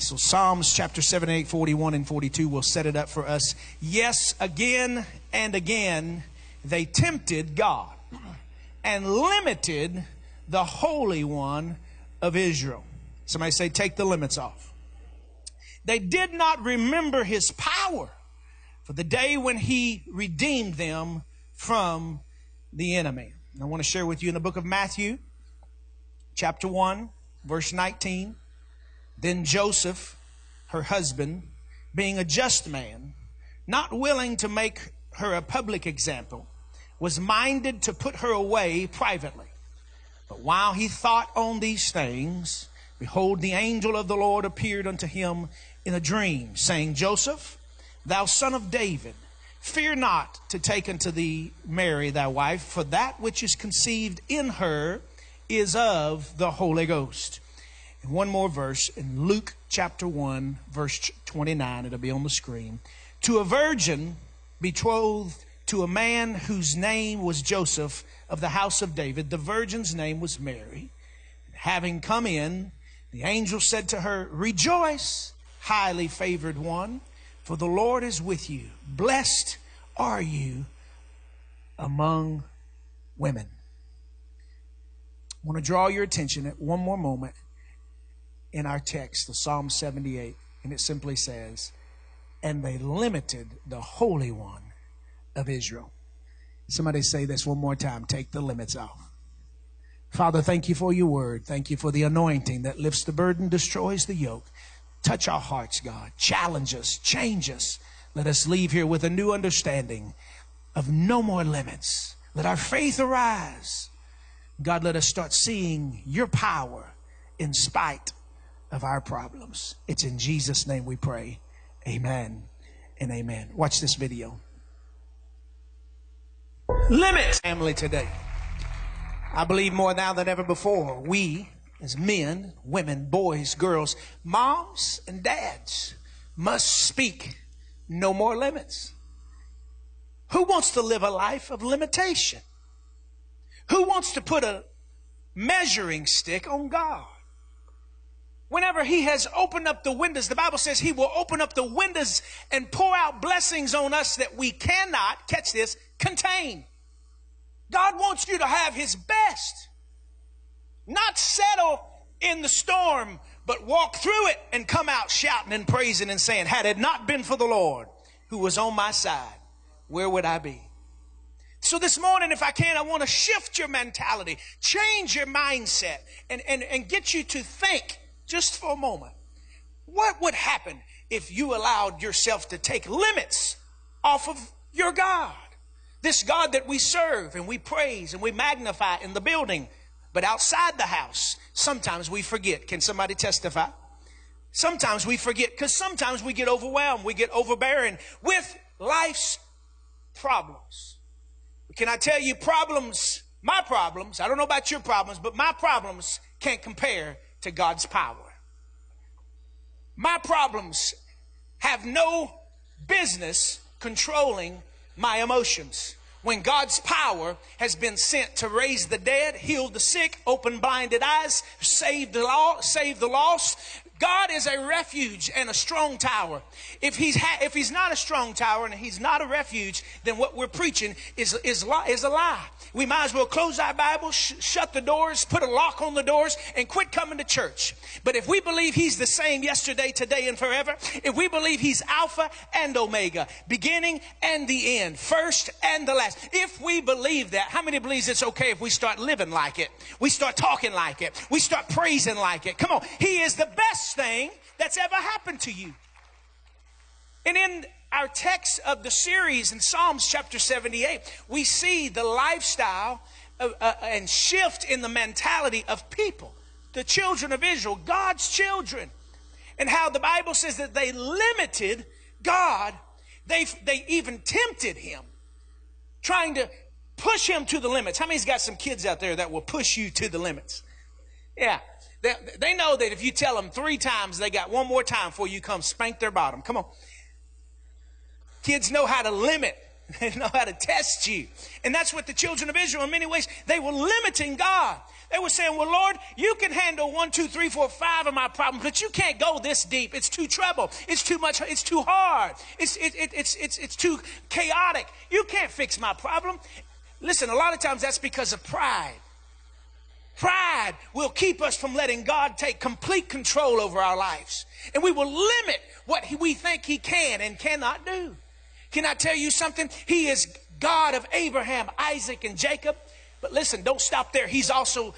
So Psalms chapter 78, 41 and 42 will set it up for us. Yes, again and again they tempted God and limited the Holy One of Israel. Somebody say, take the limits off. They did not remember his power for the day when he redeemed them from the enemy. I want to share with you in the book of Matthew, chapter 1, verse 19. Then Joseph, her husband, being a just man, not willing to make her a public example, was minded to put her away privately. But while he thought on these things, behold, the angel of the Lord appeared unto him in a dream, saying, Joseph, thou son of David, fear not to take unto thee Mary thy wife, for that which is conceived in her is of the Holy Ghost. And one more verse in Luke chapter 1, verse 29, it'll be on the screen. To a virgin betrothed to a man whose name was Joseph of the house of David, the virgin's name was Mary. Having come in, the angel said to her, Rejoice, highly favored one, for the Lord is with you. Blessed are you among women. I want to draw your attention at one more moment in our text, the Psalm 78, and it simply says, And they limited the Holy One of Israel. Somebody say this one more time. Take the limits off. Father, thank you for your word. Thank you for the anointing that lifts the burden, destroys the yoke. Touch our hearts, God. Challenge us, change us. Let us leave here with a new understanding of no more limits. Let our faith arise. God, let us start seeing your power in spite of our problems. It's in Jesus' name we pray. Amen and amen. Watch this video. Limit family today. I believe more now than ever before, we as men, women, boys, girls, moms, and dads must speak no more limits. Who wants to live a life of limitation? Who wants to put a measuring stick on God? Whenever he has opened up the windows, the Bible says he will open up the windows and pour out blessings on us that we cannot, catch this, contain. God wants you to have his best. Not settle in the storm, but walk through it and come out shouting and praising and saying, had it not been for the Lord who was on my side, where would I be? So this morning, if I can, I want to shift your mentality, change your mindset, and, and, and get you to think just for a moment. What would happen if you allowed yourself to take limits off of your God? This God that we serve and we praise and we magnify in the building, but outside the house, sometimes we forget. Can somebody testify? Sometimes we forget because sometimes we get overwhelmed, we get overbearing with life's problems. Can I tell you, problems, my problems, I don't know about your problems, but my problems can't compare to God's power. My problems have no business controlling my emotions. When God's power has been sent to raise the dead, heal the sick, open blinded eyes, save the, law, save the lost, God is a refuge and a strong tower. If he's, ha- if he's not a strong tower and he's not a refuge, then what we're preaching is, is, li- is a lie. We might as well close our Bible, sh- shut the doors, put a lock on the doors, and quit coming to church. But if we believe he's the same yesterday, today, and forever, if we believe he's Alpha and Omega, beginning and the end, first and the last, if we believe that, how many believes it's okay if we start living like it? We start talking like it. We start praising like it. Come on. He is the best thing that's ever happened to you. And in our text of the series in Psalms chapter 78, we see the lifestyle of, uh, and shift in the mentality of people, the children of Israel, God's children, and how the Bible says that they limited God. They, they even tempted him, trying to push him to the limits. How many's got some kids out there that will push you to the limits? Yeah. They, they know that if you tell them three times, they got one more time before you come spank their bottom. Come on. Kids know how to limit They know how to test you. And that's what the children of Israel, in many ways, they were limiting God. They were saying, Well, Lord, you can handle one, two, three, four, five of my problems, but you can't go this deep. It's too trouble. It's too much. It's too hard. It's, it, it, it's, it's, it's too chaotic. You can't fix my problem. Listen, a lot of times that's because of pride. Pride will keep us from letting God take complete control over our lives. And we will limit what we think He can and cannot do. Can I tell you something? He is God of Abraham, Isaac, and Jacob. But listen, don't stop there. He's also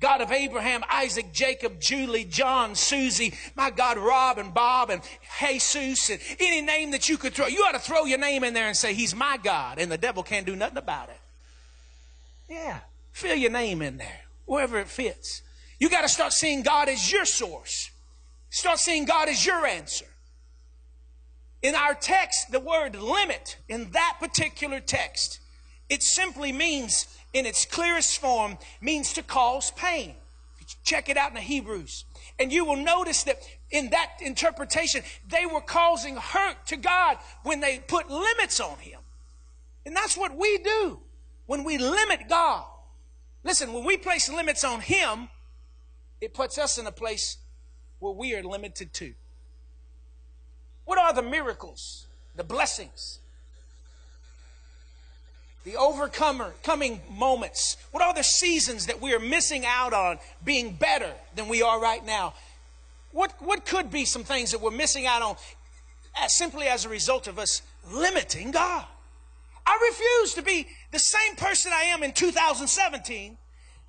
God of Abraham, Isaac, Jacob, Julie, John, Susie, my God, Rob and Bob and Jesus and any name that you could throw. You ought to throw your name in there and say, He's my God, and the devil can't do nothing about it. Yeah. Fill your name in there, wherever it fits. You got to start seeing God as your source. Start seeing God as your answer. In our text, the word limit in that particular text, it simply means, in its clearest form, means to cause pain. Check it out in the Hebrews. And you will notice that in that interpretation, they were causing hurt to God when they put limits on Him. And that's what we do when we limit God. Listen, when we place limits on Him, it puts us in a place where we are limited too. What are the miracles, the blessings, the overcomer coming moments? What are the seasons that we are missing out on being better than we are right now? What, what could be some things that we're missing out on as, simply as a result of us limiting God? I refuse to be the same person I am in 2017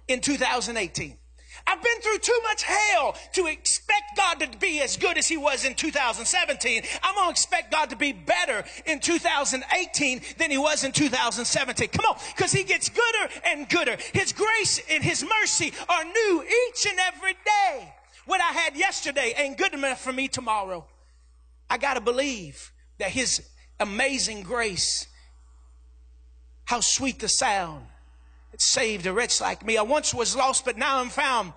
in 2018. I've been through too much hell to expect God to be as good as He was in 2017. I'm going to expect God to be better in 2018 than He was in 2017. Come on, because He gets gooder and gooder. His grace and His mercy are new each and every day. What I had yesterday ain't good enough for me tomorrow. I got to believe that His amazing grace, how sweet the sound it saved a wretch like me. I once was lost, but now I'm found.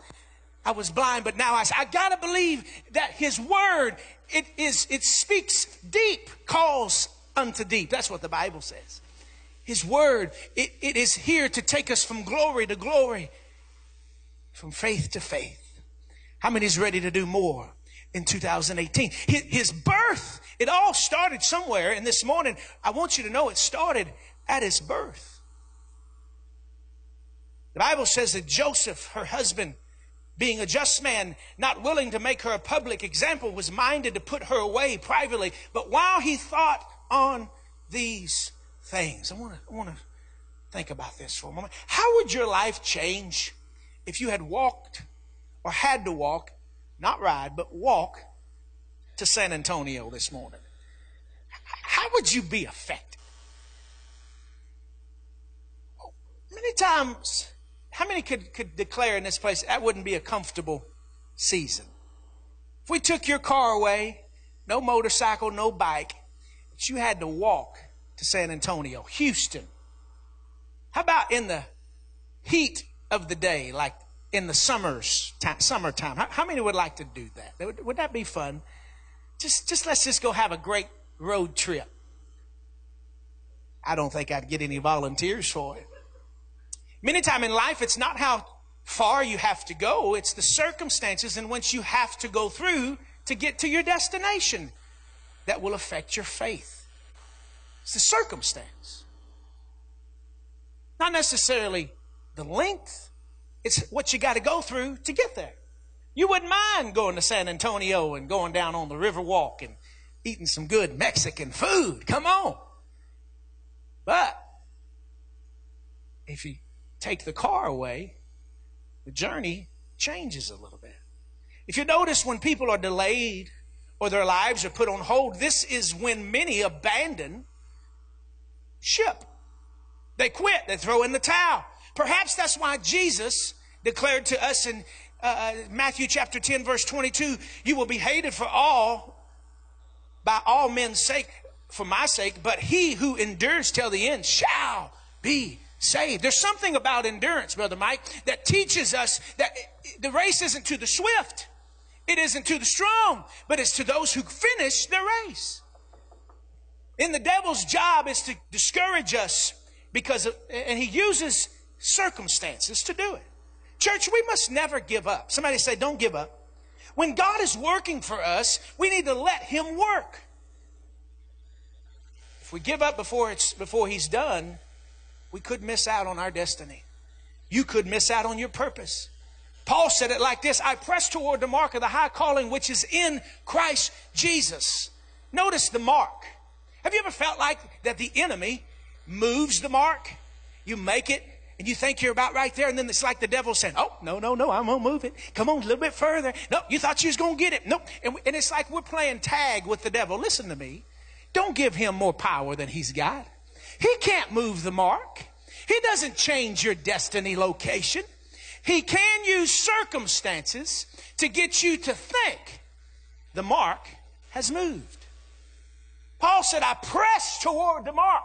I was blind, but now I I gotta believe that his word, it is, it speaks deep, calls unto deep. That's what the Bible says. His word, it, it is here to take us from glory to glory, from faith to faith. How many is ready to do more in 2018? His, his birth, it all started somewhere. And this morning, I want you to know it started at his birth. The Bible says that Joseph, her husband, being a just man, not willing to make her a public example, was minded to put her away privately. But while he thought on these things, I want to, I want to think about this for a moment. How would your life change if you had walked or had to walk, not ride, but walk to San Antonio this morning? How would you be affected? Many times how many could, could declare in this place that wouldn't be a comfortable season? If we took your car away, no motorcycle, no bike, but you had to walk to San Antonio, Houston. How about in the heat of the day, like in the summers, time, summertime? How, how, many would like to do that? Would, would that be fun? Just, just let's just go have a great road trip. I don't think I'd get any volunteers for it. Many times in life, it's not how far you have to go, it's the circumstances in which you have to go through to get to your destination that will affect your faith. It's the circumstance. Not necessarily the length, it's what you got to go through to get there. You wouldn't mind going to San Antonio and going down on the river walk and eating some good Mexican food. Come on. But if you take the car away, the journey changes a little bit. If you notice when people are delayed or their lives are put on hold, this is when many abandon ship. They quit, they throw in the towel. Perhaps that's why Jesus declared to us in uh, uh Matthew chapter 10, verse 22 you will be hated for all, by all men's sake, for my sake, but he who endures till the end shall be saved. There's something about endurance, Brother Mike, that teaches us that the race isn't to the swift, it isn't to the strong, but it's to those who finish the race. And the devil's job is to discourage us because, of, and he uses circumstances to do it. Church, we must never give up. Somebody say, don't give up. When God is working for us, we need to let him work. If we give up before it's before he's done, we could miss out on our destiny. You could miss out on your purpose. Paul said it like this I press toward the mark of the high calling which is in Christ Jesus. Notice the mark. Have you ever felt like that the enemy moves the mark? You make it and you think you're about right there, and then it's like the devil saying, Oh, no, no, no, I'm gonna move it. Come on, a little bit further. No, you thought you was gonna get it. Nope. And, and it's like we're playing tag with the devil. Listen to me. Don't give him more power than he's got. He can't move the mark. He doesn't change your destiny location. He can use circumstances to get you to think the mark has moved. Paul said, I press toward the mark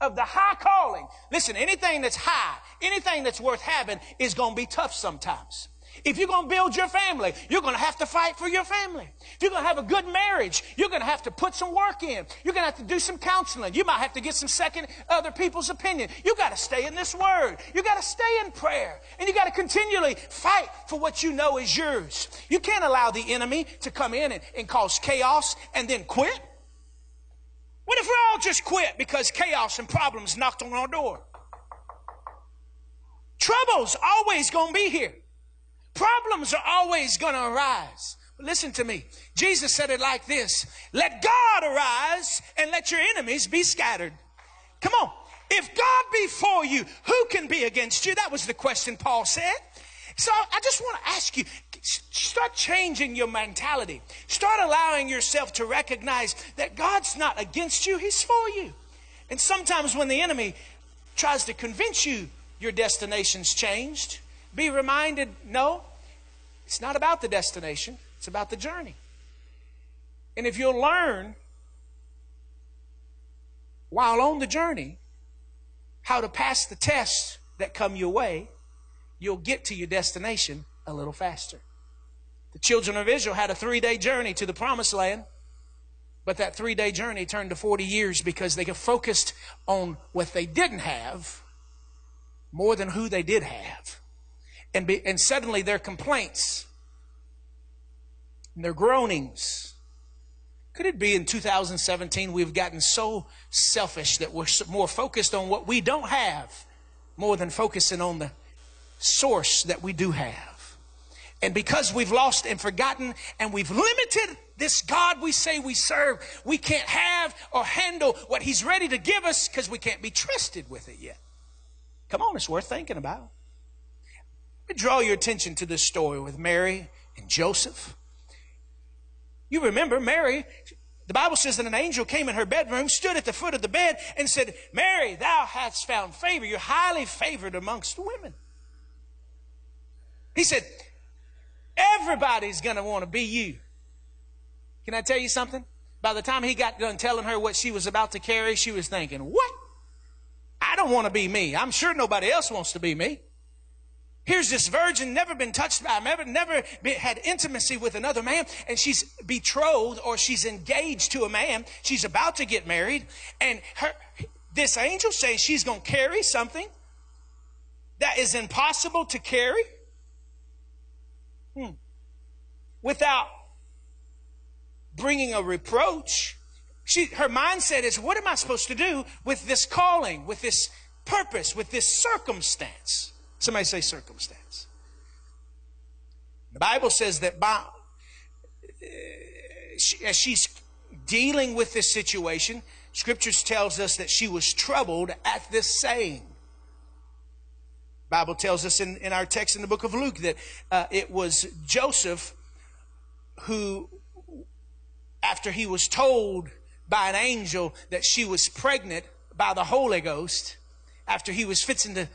of the high calling. Listen, anything that's high, anything that's worth having is going to be tough sometimes. If you're going to build your family, you're going to have to fight for your family. If you're going to have a good marriage, you're going to have to put some work in. You're going to have to do some counseling. You might have to get some second other people's opinion. You got to stay in this word. You got to stay in prayer. And you got to continually fight for what you know is yours. You can't allow the enemy to come in and, and cause chaos and then quit. What if we all just quit because chaos and problems knocked on our door? Trouble's always going to be here. Problems are always going to arise. Listen to me. Jesus said it like this. Let God arise and let your enemies be scattered. Come on. If God be for you, who can be against you? That was the question Paul said. So I just want to ask you, start changing your mentality. Start allowing yourself to recognize that God's not against you, He's for you. And sometimes when the enemy tries to convince you your destination's changed, be reminded no, it's not about the destination, it's about the journey. And if you'll learn while on the journey how to pass the tests that come your way, you'll get to your destination a little faster. The children of Israel had a three day journey to the promised land, but that three day journey turned to 40 years because they focused on what they didn't have more than who they did have. And, be, and suddenly their complaints and their groanings. Could it be in 2017 we've gotten so selfish that we're more focused on what we don't have more than focusing on the source that we do have. And because we've lost and forgotten and we've limited this God we say we serve, we can't have or handle what He's ready to give us because we can't be trusted with it yet. Come on, it's worth thinking about. Let me draw your attention to this story with Mary and Joseph. You remember Mary, the Bible says that an angel came in her bedroom, stood at the foot of the bed, and said, Mary, thou hast found favor. You're highly favored amongst women. He said, Everybody's going to want to be you. Can I tell you something? By the time he got done telling her what she was about to carry, she was thinking, What? I don't want to be me. I'm sure nobody else wants to be me. Here's this virgin, never been touched by never been, had intimacy with another man, and she's betrothed or she's engaged to a man. She's about to get married, and her, this angel says she's going to carry something that is impossible to carry. Hmm. Without bringing a reproach. She, her mindset is, what am I supposed to do with this calling, with this purpose, with this circumstance? Somebody say circumstance. The Bible says that by, she, as she's dealing with this situation, Scriptures tells us that she was troubled at this saying. Bible tells us in, in our text in the book of Luke that uh, it was Joseph who, after he was told by an angel that she was pregnant by the Holy Ghost, after he was fixing to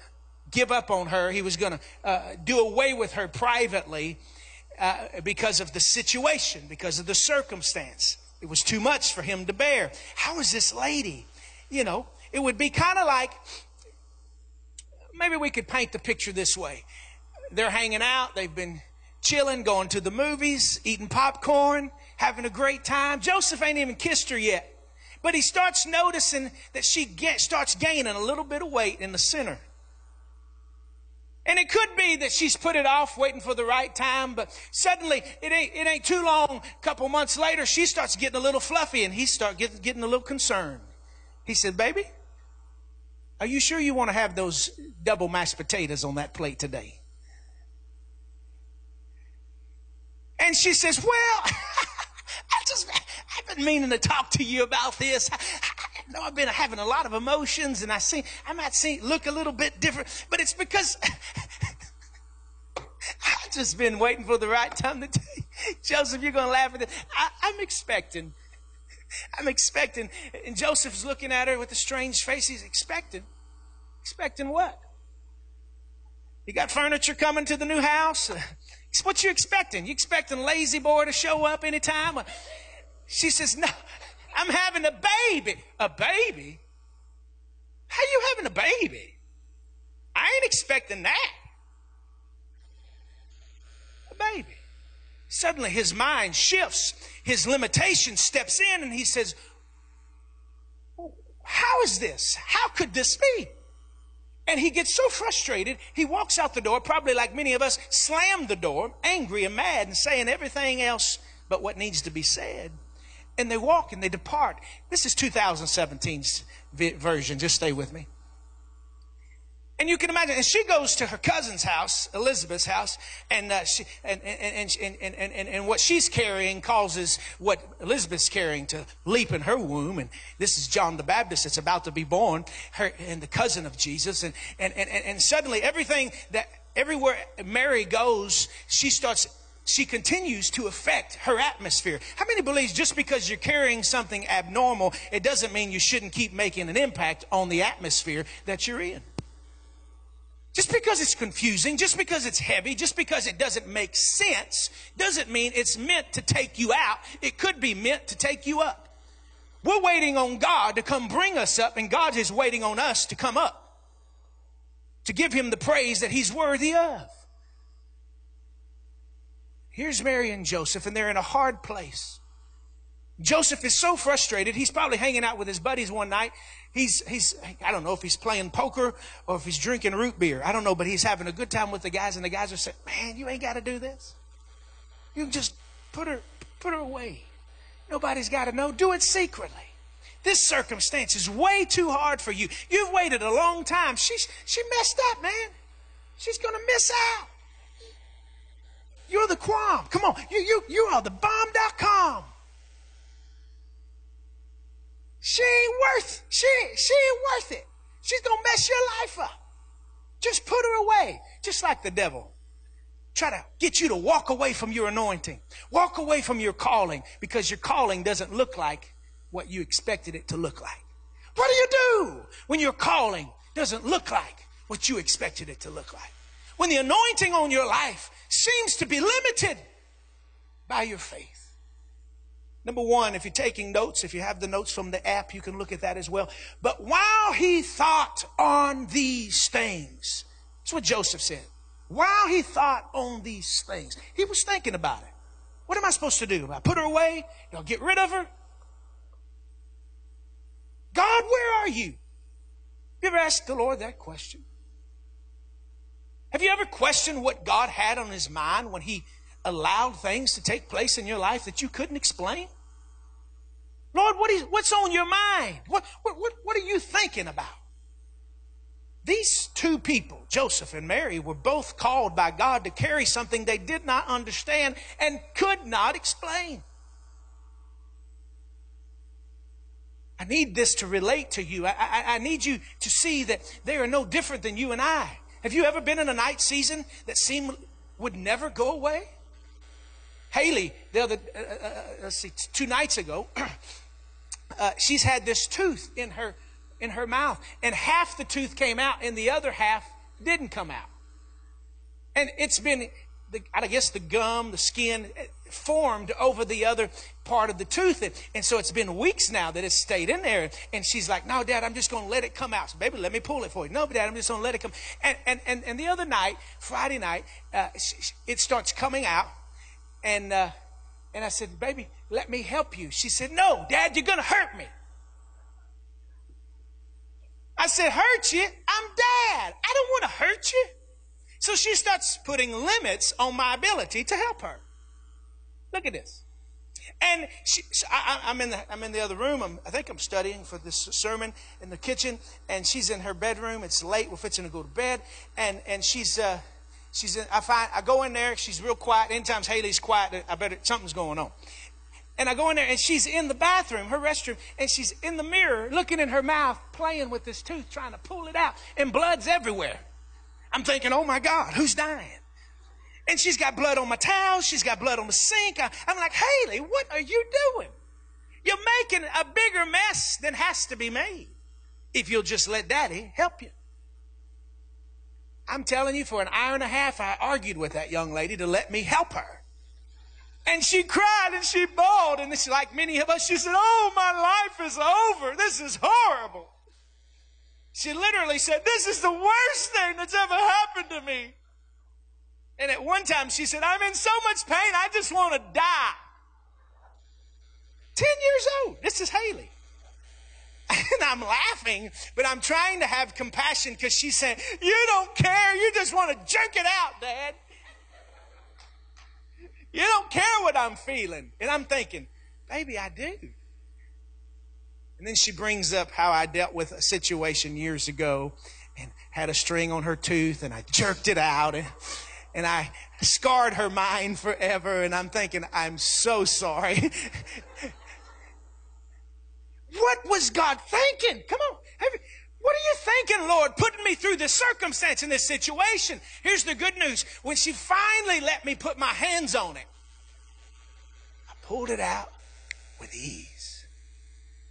give up on her, he was going to uh, do away with her privately uh, because of the situation, because of the circumstance. It was too much for him to bear. How is this lady? You know, it would be kind of like maybe we could paint the picture this way. They're hanging out, they've been chilling, going to the movies, eating popcorn, having a great time. Joseph ain't even kissed her yet. But he starts noticing that she get, starts gaining a little bit of weight in the center. And it could be that she's put it off waiting for the right time, but suddenly it ain't, it ain't too long. A couple months later, she starts getting a little fluffy and he starts getting, getting a little concerned. He said, baby, are you sure you want to have those double mashed potatoes on that plate today? And she says, well, I just, I've been meaning to talk to you about this. Know I've been having a lot of emotions and I see, I might see, look a little bit different, but it's because I've just been waiting for the right time to tell. Joseph, you're going to laugh at this. I, I'm expecting. I'm expecting. And Joseph's looking at her with a strange face. He's expecting. Expecting what? You got furniture coming to the new house? What you expecting? You expecting La-Z-Boy to show up anytime? She says, no, I'm having a baby. A baby? How you having a baby? I ain't expecting that. A baby. Suddenly his mind shifts. His limitation steps in and he says, how is this? How could this be? And he gets so frustrated, he walks out the door, probably like many of us, slammed the door, angry and mad, and saying everything else but what needs to be said. And they walk and they depart. This is 2017's version. Just stay with me. And you can imagine, and she goes to her cousin's house, Elizabeth's house, and, uh, she, and, and, and, and, and, and, what she's carrying causes what Elizabeth's carrying to leap in her womb. And this is John the Baptist that's about to be born, her, and the cousin of Jesus. And, and, and, and suddenly everything that, everywhere Mary goes, she starts she continues to affect her atmosphere. How many believes just because you're carrying something abnormal, it doesn't mean you shouldn't keep making an impact on the atmosphere that you're in? Just because it's confusing, just because it's heavy, just because it doesn't make sense, doesn't mean it's meant to take you out. It could be meant to take you up. We're waiting on God to come bring us up, and God is waiting on us to come up, to give Him the praise that He's worthy of. Here's Mary and Joseph, and they're in a hard place. Joseph is so frustrated, he's probably hanging out with his buddies one night. He's, he's, I don't know if he's playing poker or if he's drinking root beer. I don't know, but he's having a good time with the guys, and the guys are saying, Man, you ain't got to do this. You can just put her, put her away. Nobody's got to know. Do it secretly. This circumstance is way too hard for you. You've waited a long time. She's, she messed up, man. She's going to miss out. You're the quam. Come on. You, you, you are the bomb.com. She ain't worth, she, she ain't worth it. She's gonna mess your life up. Just put her away. Just like the devil. Try to get you to walk away from your anointing. Walk away from your calling because your calling doesn't look like what you expected it to look like. What do you do when your calling doesn't look like what you expected it to look like? When the anointing on your life seems to be limited by your faith. Number one, if you're taking notes, if you have the notes from the app, you can look at that as well. But while he thought on these things, that's what Joseph said. While he thought on these things, he was thinking about it. What am I supposed to do? I put her away? Do I get rid of her? God, where are you? You ever asked the Lord that question? Have you ever questioned what God had on his mind when he allowed things to take place in your life that you couldn't explain? Lord, what is, what's on your mind? What, what, what, what are you thinking about? These two people, Joseph and Mary, were both called by God to carry something they did not understand and could not explain. I need this to relate to you. I, I, I, need you to see that they are no different than you and I. Have you ever been in a night season that seemed would never go away? Haley, the other, uh, uh, uh, let's see, two nights ago, uh, she's had this tooth in her in her mouth, and half the tooth came out, and the other half didn't come out. And it's been, the, I guess, the gum, the skin uh, formed over the other part of the tooth, and, and so it's been weeks now that it's stayed in there. And she's like, "No, Dad, I'm just going to let it come out." So, baby, let me pull it for you. No, Dad, I'm just going to let it come. And and and, and the other night, Friday night, uh, it starts coming out and, uh, and I said, baby, let me help you. She said, no, dad, you're going to hurt me. I said, hurt you? I'm dad. I don't want to hurt you. So she starts putting limits on my ability to help her. Look at this. And she, I, am in the I'm in the other room. I'm, i think I'm studying for this sermon in the kitchen, and she's in her bedroom. It's late. We're fixing to go to bed, and and she's uh, she's in, I find I go in there. She's real quiet. Anytime Haley's quiet, I bet something's going on. And I go in there, and she's in the bathroom, her restroom, and she's in the mirror, looking in her mouth, playing with this tooth, trying to pull it out, and blood's everywhere. I'm thinking, oh my God, who's dying? And she's got blood on my towel. She's got blood on the sink. I, am like, Haley, what are you doing? You're making a bigger mess than has to be made if you'll just let daddy help you. I'm telling you, for an hour and a half, I argued with that young lady to let me help her. And she cried and she bawled. And this, like many of us, she said, Oh, my life is over. This is horrible. She literally said, This is the worst thing that's ever happened to me. And at one time she said, I'm in so much pain, I just want to die. 10 years old. This is Haley. And I'm laughing, but I'm trying to have compassion because she said, You don't care. You just want to jerk it out, Dad. You don't care what I'm feeling. And I'm thinking, Baby, I do. And then she brings up how I dealt with a situation years ago and had a string on her tooth and I jerked it out and, and I scarred her mind forever. And I'm thinking, I'm so sorry. what was God thinking? Come on. What are you thinking, Lord, putting me through this circumstance in this situation? Here's the good news. When she finally let me put my hands on it, I pulled it out with ease.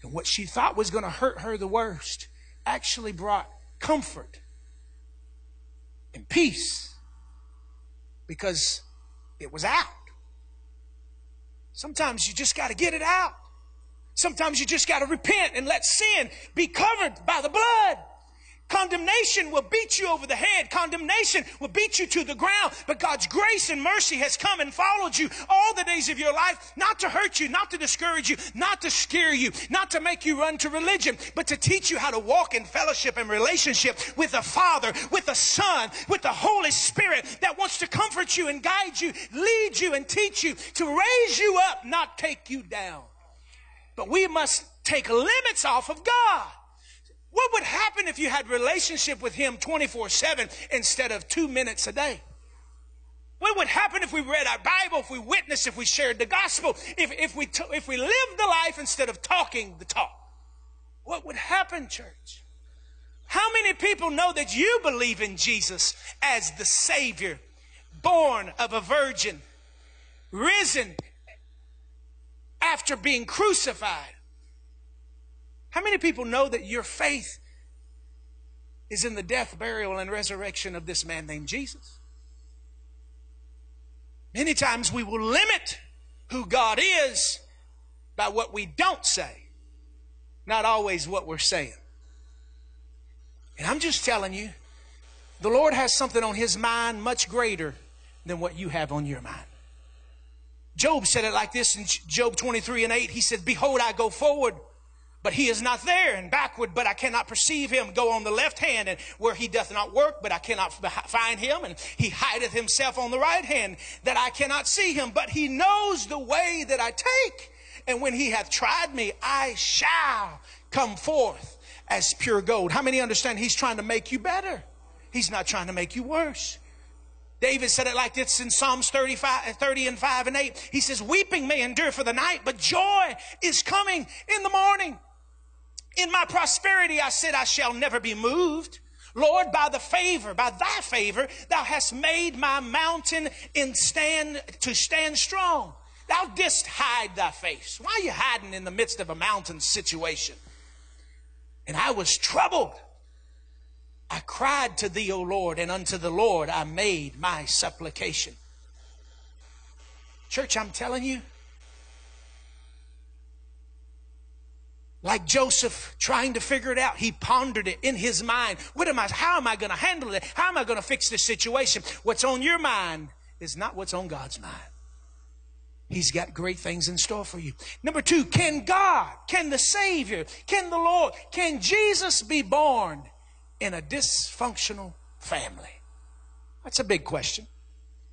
And what she thought was going to hurt her the worst actually brought comfort and peace because it was out. Sometimes you just got to get it out. Sometimes you just got to repent and let sin be covered by the blood. Condemnation will beat you over the head. Condemnation will beat you to the ground. But God's grace and mercy has come and followed you all the days of your life, not to hurt you, not to discourage you, not to scare you, not to make you run to religion, but to teach you how to walk in fellowship and relationship with the Father, with the Son, with the Holy Spirit that wants to comfort you and guide you, lead you and teach you, to raise you up, not take you down. But we must take limits off of God. What would happen if you had relationship with him 24/7 instead of 2 minutes a day? What would happen if we read our Bible, if we witnessed, if we shared the gospel, if, if, we, t- if we lived the life instead of talking the talk? What would happen, church? How many people know that you believe in Jesus as the Savior, born of a virgin, risen after being crucified? How many people know that your faith is in the death, burial, and resurrection of this man named Jesus? Many times we will limit who God is by what we don't say, not always what we're saying. And I'm just telling you, the Lord has something on his mind much greater than what you have on your mind. Job said it like this in Job 23 and 8. He said, Behold, I go forward but he is not there and backward, but I cannot perceive him. Go on the left hand and where he doth not work, but I cannot find him. And he hideth himself on the right hand that I cannot see him, but he knows the way that I take. And when he hath tried me, I shall come forth as pure gold. How many understand he's trying to make you better? He's not trying to make you worse. David said it like this in Psalms 35, uh, 30 and 5 and 8. He says, Weeping may endure for the night, but joy is coming in the morning. In my prosperity, I said, I shall never be moved. Lord, by the favor, by thy favor, thou hast made my mountain in stand to stand strong. Thou didst hide thy face. Why are you hiding in the midst of a mountain situation? And I was troubled. I cried to thee, O Lord, and unto the Lord I made my supplication. Church, I'm telling you, like Joseph trying to figure it out. He pondered it in his mind. What am I, how am I going to handle it? How am I going to fix this situation? What's on your mind is not what's on God's mind. He's got great things in store for you. Number two, can God, can the Savior, can the Lord, can Jesus be born in a dysfunctional family? That's a big question.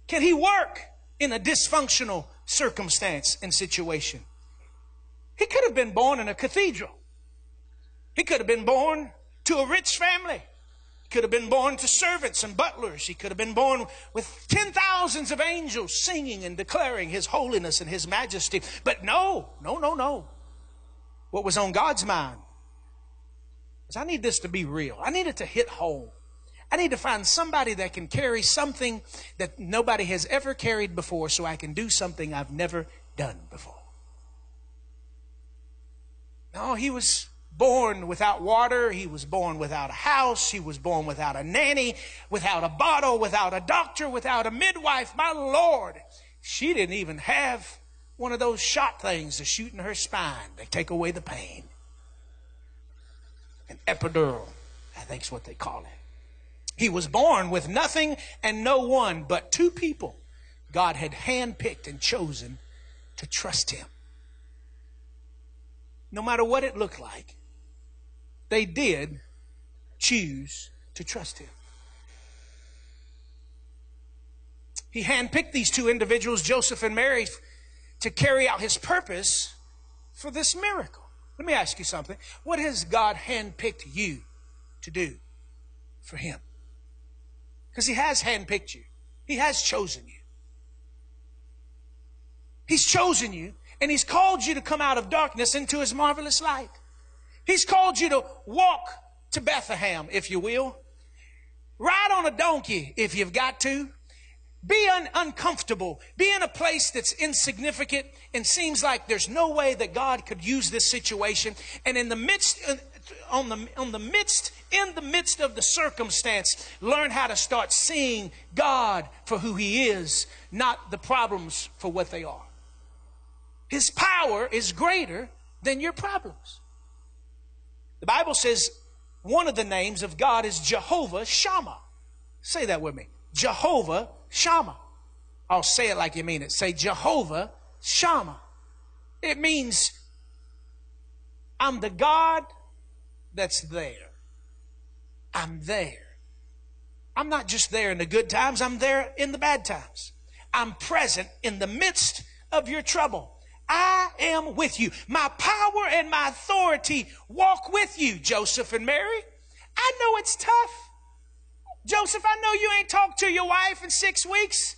Can he work in a dysfunctional circumstance and situation? He could have been born in a cathedral. He could have been born to a rich family. He could have been born to servants and butlers. He could have been born with ten thousands of angels singing and declaring his holiness and his majesty. But no, no, no, no. What was on God's mind was I need this to be real. I need it to hit home. I need to find somebody that can carry something that nobody has ever carried before so I can do something I've never done before. No, he was born without water. He was born without a house. He was born without a nanny, without a bottle, without a doctor, without a midwife. My Lord, she didn't even have one of those shot things to shoot in her spine. They take away the pain. An epidural, I think is what they call it. He was born with nothing and no one but two people God had handpicked and chosen to trust him. No matter what it looked like, they did choose to trust him. He handpicked these two individuals, Joseph and Mary, to carry out his purpose for this miracle. Let me ask you something. What has God handpicked you to do for him? Because he has handpicked you. He has chosen you. He's chosen you and he's called you to come out of darkness into his marvelous light. He's called you to walk to Bethlehem, if you will. Ride on a donkey if you've got to. Be un- uncomfortable. Be in a place that's insignificant and seems like there's no way that God could use this situation. And in the midst, on the, on the midst, in the midst of the circumstance, learn how to start seeing God for who He is, not the problems for what they are. His power is greater than your problems. The Bible says one of the names of God is Jehovah Shammah. Say that with me. Jehovah Shammah. I'll say it like you mean it. Say Jehovah Shammah. It means I'm the God that's there. I'm there. I'm not just there in the good times, I'm there in the bad times. I'm present in the midst of your trouble. I am with you. My power and my authority walk with you, Joseph and Mary. I know it's tough. Joseph, I know you ain't talked to your wife in six weeks.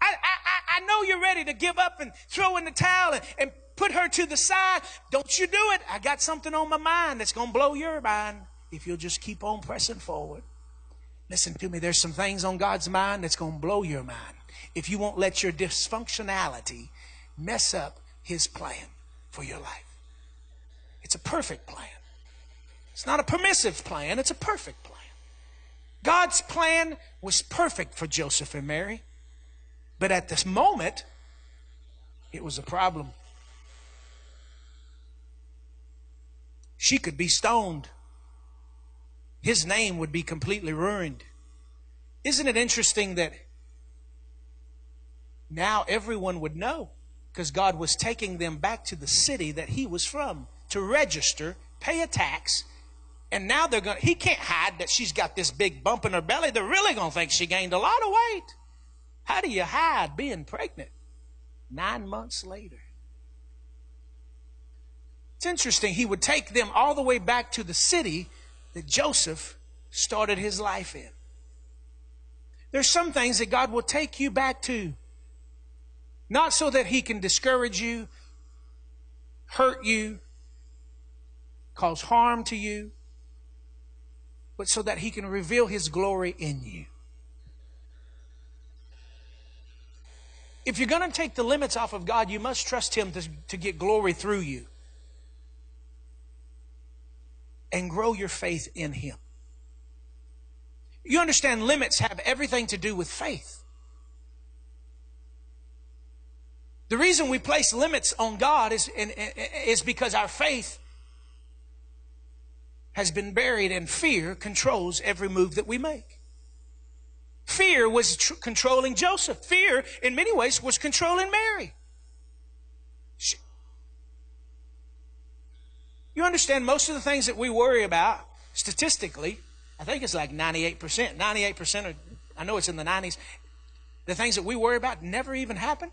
I, I, I know you're ready to give up and throw in the towel and, and put her to the side. Don't you do it. I got something on my mind that's going to blow your mind if you'll just keep on pressing forward. Listen to me. There's some things on God's mind that's going to blow your mind. If you won't let your dysfunctionality mess up his plan for your life. It's a perfect plan. It's not a permissive plan, it's a perfect plan. God's plan was perfect for Joseph and Mary, but at this moment, it was a problem. She could be stoned. His name would be completely ruined. Isn't it interesting that now everyone would know? Because God was taking them back to the city that he was from to register, pay a tax, and now they're going. To, he can't hide that she's got this big bump in her belly. They're really going to think she gained a lot of weight. How do you hide being pregnant? Nine months later. It's interesting. He would take them all the way back to the city that Joseph started his life in. There's some things that God will take you back to not so that he can discourage you, hurt you, cause harm to you, but so that he can reveal his glory in you. If you're going to take the limits off of God, you must trust him to, to get glory through you and grow your faith in him. You understand limits have everything to do with faith. The reason we place limits on God is, is because our faith has been buried and fear controls every move that we make. Fear was tr- controlling Joseph. Fear, in many ways, was controlling Mary. She, you understand most of the things that we worry about statistically, I think it's like 98%. 98% are, I know it's in the 90s. The things that we worry about never even happen.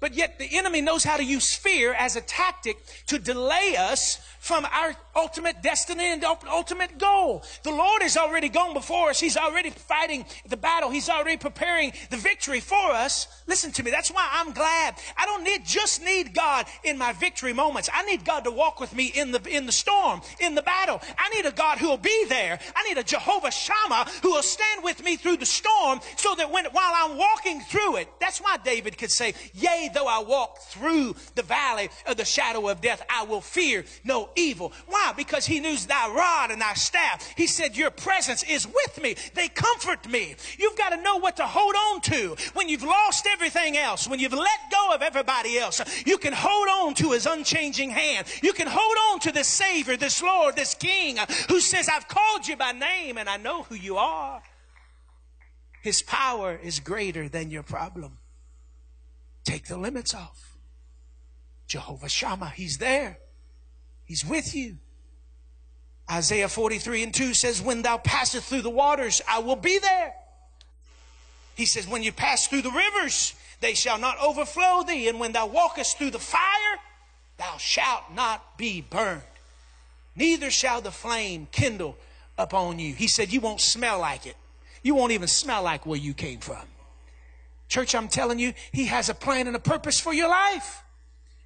But yet the enemy knows how to use fear as a tactic to delay us from our ultimate destiny and ultimate goal. The Lord has already gone before us. He's already fighting the battle. He's already preparing the victory for us. Listen to me. That's why I'm glad. I don't need just need God in my victory moments. I need God to walk with me in the in the storm, in the battle. I need a God who will be there. I need a Jehovah Shammah who will stand with me through the storm so that when while I'm walking through it, that's why David could say, "Yea, though I walk through the valley of the shadow of death, I will fear no evil. Why? Because he knew thy rod and thy staff. He said, Your presence is with me. They comfort me. You've got to know what to hold on to. When you've lost everything else, when you've let go of everybody else, you can hold on to his unchanging hand. You can hold on to this Savior, this Lord, this King who says, I've called you by name and I know who you are. His power is greater than your problem. Take the limits off. Jehovah Shammah, He's there. He's with you. Isaiah 43 and 2 says, When thou passest through the waters, I will be there. He says, When you pass through the rivers, they shall not overflow thee. And when thou walkest through the fire, thou shalt not be burned. Neither shall the flame kindle upon you. He said, You won't smell like it. You won't even smell like where you came from. Church, I'm telling you, He has a plan and a purpose for your life.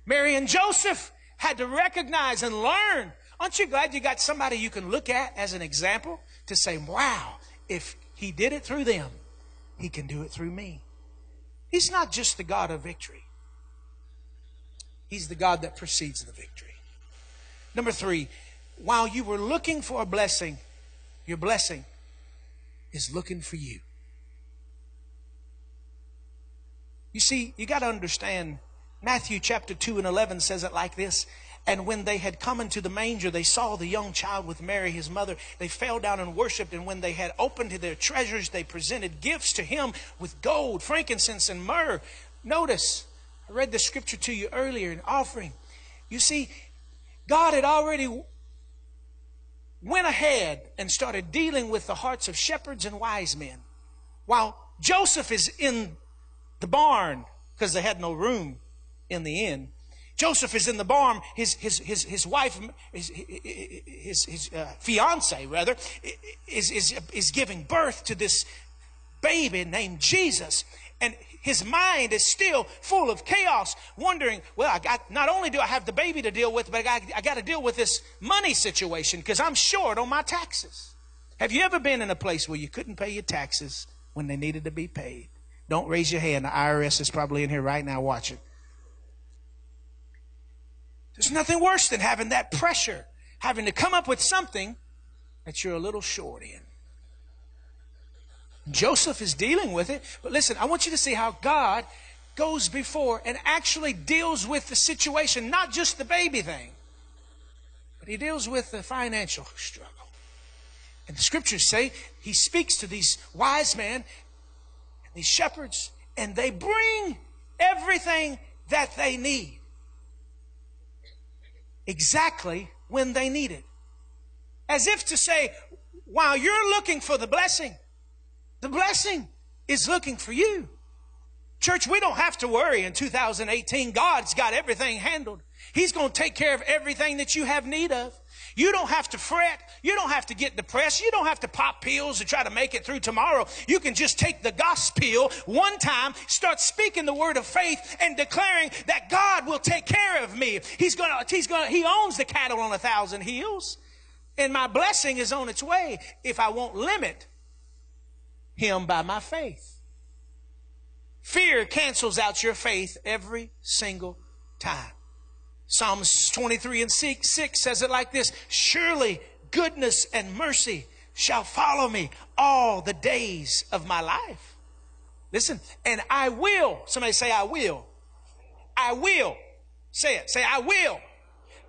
Mary and Joseph, had to recognize and learn. Aren't you glad you got somebody you can look at as an example to say, wow, if he did it through them, he can do it through me. He's not just the God of victory. He's the God that precedes the victory. Number three, while you were looking for a blessing, your blessing is looking for you. You see, you got to understand Matthew chapter 2 and 11 says it like this. And when they had come into the manger, they saw the young child with Mary, his mother. They fell down and worshiped. And when they had opened their treasures, they presented gifts to him with gold, frankincense, and myrrh. Notice, I read the scripture to you earlier in offering. You see, God had already went ahead and started dealing with the hearts of shepherds and wise men. While Joseph is in the barn because they had no room in the end. Joseph is in the barn. His, his, his, his wife, his, his, his uh, fiance, rather, is, is, is giving birth to this baby named Jesus. And his mind is still full of chaos, wondering, well, I got, not only do I have the baby to deal with, but I I got to deal with this money situation because I'm short on my taxes. Have you ever been in a place where you couldn't pay your taxes when they needed to be paid? Don't raise your hand. The IRS is probably in here right now watching. There's nothing worse than having that pressure, having to come up with something that you're a little short in. Joseph is dealing with it, but listen, I want you to see how God goes before and actually deals with the situation, not just the baby thing, but he deals with the financial struggle. And the scriptures say he speaks to these wise men these shepherds, and they bring everything that they need exactly when they need it. As if to say, while you're looking for the blessing, the blessing is looking for you. Church, we don't have to worry in 2018. God's got everything handled. He's going to take care of everything that you have need of. You don't have to fret. You don't have to get depressed. You don't have to pop pills to try to make it through tomorrow. You can just take the gospel one time, start speaking the word of faith and declaring that God will take care of me. He's gonna, he's gonna, he owns the cattle on a thousand hills. And my blessing is on its way if I won't limit him by my faith. Fear cancels out your faith every single time. Psalms 23 and 6, 6 says it like this Surely goodness and mercy shall follow me all the days of my life. Listen, and I will. Somebody say, I will. I will. Say it. Say, I will.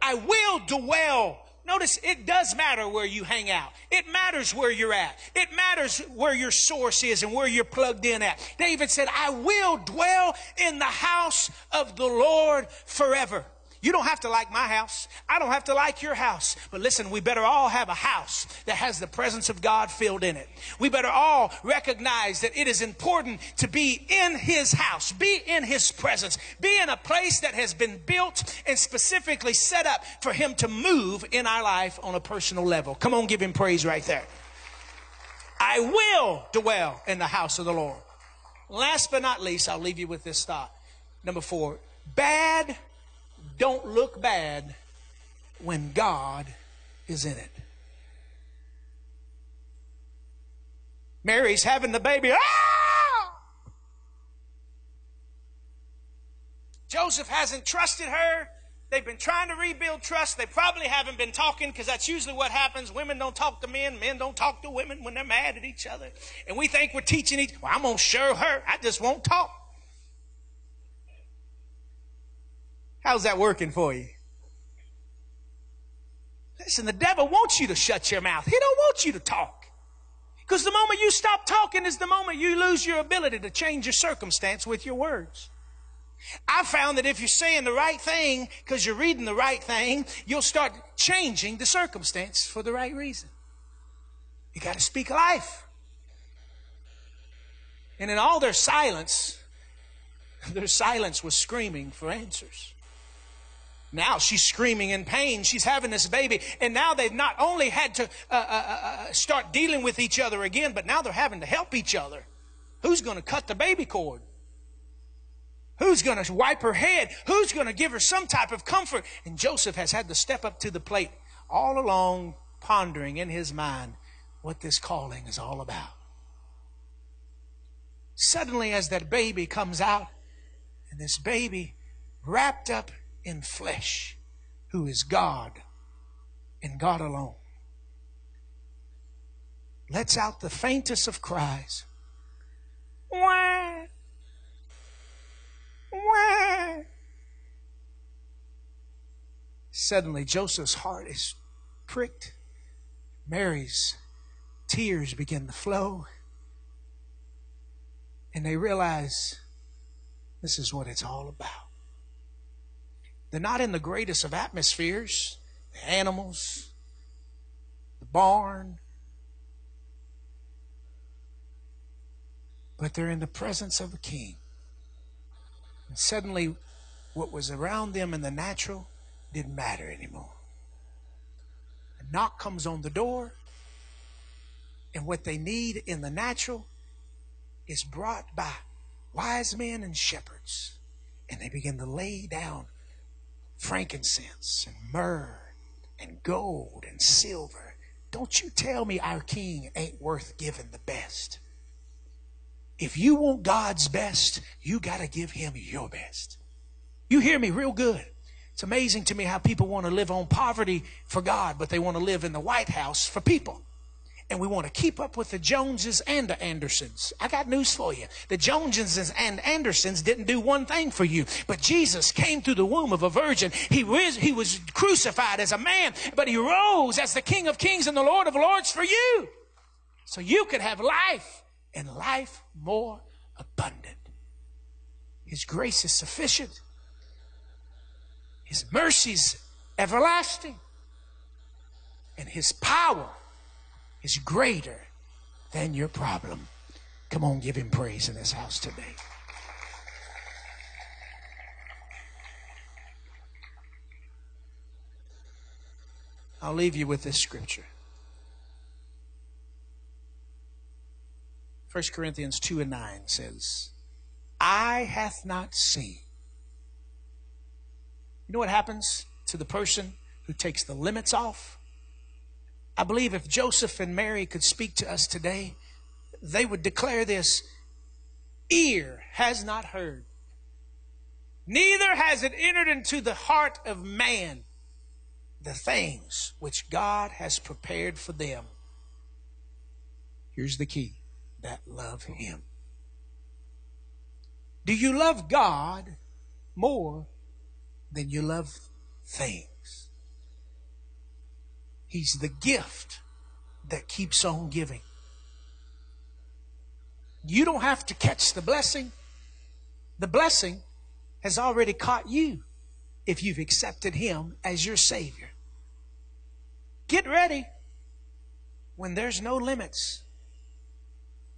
I will dwell. Notice it does matter where you hang out. It matters where you're at. It matters where your source is and where you're plugged in at. David said, I will dwell in the house of the Lord forever. You don't have to like my house. I don't have to like your house. But listen, we better all have a house that has the presence of God filled in it. We better all recognize that it is important to be in His house, be in His presence, be in a place that has been built and specifically set up for Him to move in our life on a personal level. Come on, give Him praise right there. I will dwell in the house of the Lord. Last but not least, I'll leave you with this thought. Number four, bad don't look bad when God is in it. Mary's having the baby. Ah! Joseph hasn't trusted her. They've been trying to rebuild trust. They probably haven't been talking because that's usually what happens. Women don't talk to men. Men don't talk to women when they're mad at each other. And we think we're teaching each, well, I'm going to show her. I just won't talk. How's that working for you? Listen, the devil wants you to shut your mouth. He don't want you to talk. Because the moment you stop talking is the moment you lose your ability to change your circumstance with your words. I found that if you're saying the right thing because you're reading the right thing, you'll start changing the circumstance for the right reason. You got to speak life. And in all their silence, their silence was screaming for answers. Now she's screaming in pain. She's having this baby. And now they've not only had to uh, uh, uh, uh, start dealing with each other again, but now they're having to help each other. Who's going to cut the baby cord? Who's going to wipe her head? Who's going to give her some type of comfort? And Joseph has had to step up to the plate all along, pondering in his mind what this calling is all about. Suddenly, as that baby comes out, and this baby wrapped up in flesh, who is God and God alone. Lets out the faintest of cries. Wah! Wah! Suddenly, Joseph's heart is pricked. Mary's tears begin to flow. And they realize this is what it's all about. They're not in the greatest of atmospheres, the animals, the barn, but they're in the presence of a king. And suddenly, what was around them in the natural didn't matter anymore. A knock comes on the door, and what they need in the natural is brought by wise men and shepherds. And they begin to lay down frankincense and myrrh and gold and silver. Don't you tell me our king ain't worth giving the best. If you want God's best, you got to give him your best. You hear me real good. It's amazing to me how people want to live on poverty for God, but they want to live in the White House for people and we want to keep up with the Joneses and the Andersons. I got news for you. The Joneses and Andersons didn't do one thing for you, but Jesus came through the womb of a virgin. He was, he was crucified as a man, but he rose as the King of Kings and the Lord of Lords for you. So you could have life and life more abundant. His grace is sufficient. His mercies everlasting. And his power is greater than your problem. Come on, give him praise in this house today. I'll leave you with this scripture. 1 Corinthians 2 and 9 says, Eye hath not seen. You know what happens to the person who takes the limits off? I believe if Joseph and Mary could speak to us today, they would declare this ear has not heard, neither has it entered into the heart of man the things which God has prepared for them. Here's the key that love Him. Do you love God more than you love things? He's the gift that keeps on giving. You don't have to catch the blessing. The blessing has already caught you. if you've accepted Him as your Savior. Get ready. When there's no limits,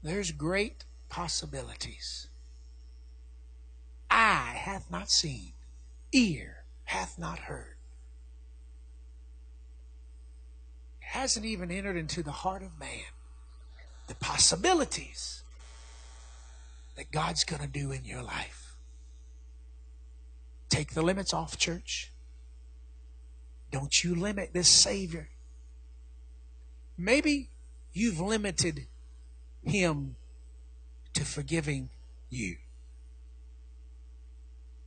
there's great possibilities. Eye hath not seen, ear hath not heard. Hasn't even entered into the heart of man the possibilities that God's going to do in your life. Take the limits off, church. Don't you limit this Savior. Maybe you've limited Him to forgiving you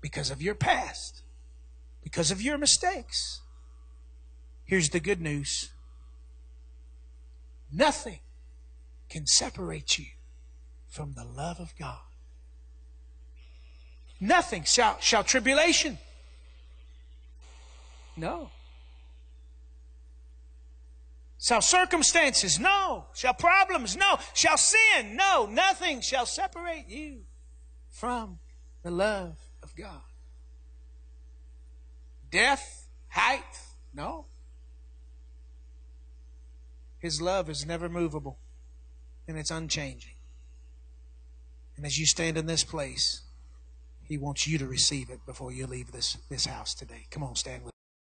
because of your past, because of your mistakes. Here's the good news nothing can separate you from the love of God. Nothing shall, shall tribulation. No. Shall circumstances? No. Shall problems? No. Shall sin? No. Nothing shall separate you from the love of God. Death? Height? No. His love is never movable and it's unchanging. And as you stand in this place, He wants you to receive it before you leave this, this house today. Come on, stand with